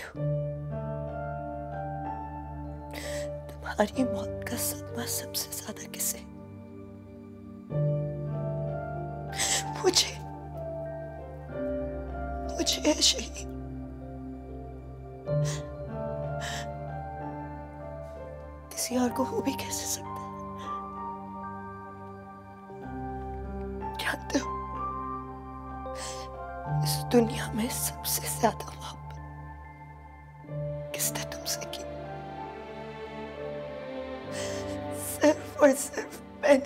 हो तुम्हारी मौत का सदमा सबसे ज़्यादा किसे? मुझे। मुझे शहीद। किसी और को हो भी कैसे सकता जानते हो इस दुनिया में सबसे ज़्यादा Peki. Sırf ve sırf ben...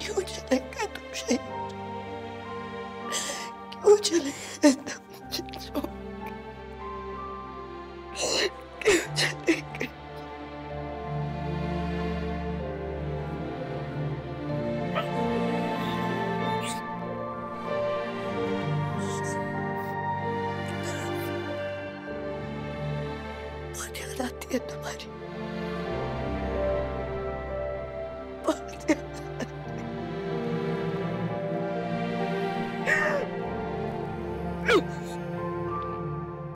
Göçele kadın şey. Göçele kadın. बहुत याद आती है तुम्हारी। बहुत याद आती है